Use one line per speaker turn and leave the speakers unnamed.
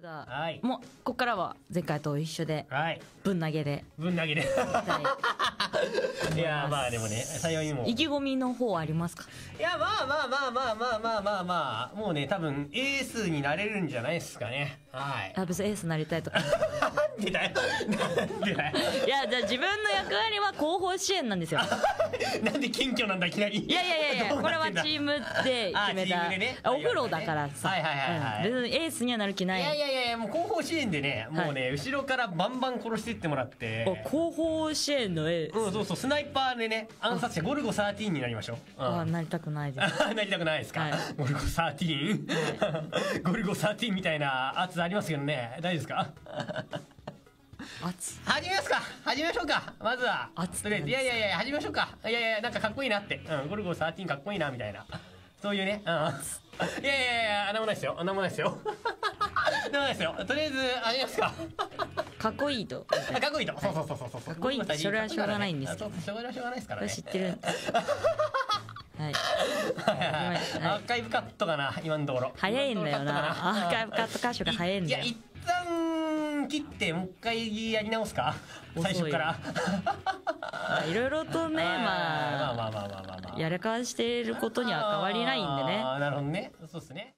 が、
はい。
もうここからは前回と一緒で
はい。
ぶん投げで。
ぶん投げで。
はい。
やまあでもね採用にも。
意気込みの方ありますか？
いやまあまあまあまあまあまあまあまあもうね多分エースになれるんじゃないですかね。はい。
あ別にエースになりたいとか。
なんでだよ
いやじゃあ自分の役割は後方支援なんですよ。
なんで謙虚なんだいきなり。
いやいやいやいや これはチームで決め
あチー
た
ムでね。
あお風呂だからさ。
はいはいはいはい
うん。別にエースにはなる気ない。
いやいやいやもう後方支援でねもうね、後ろからバンバン殺していってもらって。
お後方支援のエース、
うんそうそうスナイパーでね暗殺者ゴルゴ13になりましょう、うん。
あなりたくないです。
なりたくないですか、
はい。
ゴルゴ13、ゴルゴ13みたいな圧ありますけどね大丈夫ですか？
熱
始めますか。始めましょうか。まずは。
熱
とりあえずいやいやいや始めましょうか。いやいやなんかかっこいいなって、うん、ゴルゴ13かっこいいなみたいな。そういうね、うん、いやいやいやなんもないですよ。なんもないですよ。なんもないですよ。とりあえず始めますか。
かっこいいと。
あかっこいいと。そうそうそうそうそう。
かっこいいってそれはしょうがないんですけど。
そうそれはしょうがないですからね。
知ってるはい。
アーカイブカットかな今のところ。
早いんだよな。アーカイブカット箇所が早いんだよ。
いや一旦切ってもう一回やり直すか？最初から。
まあいろいろとね
まあ
まあ
まあまあまあまあまあ。
やらかしていることには変わりないんでね。
なるほどね。そうですね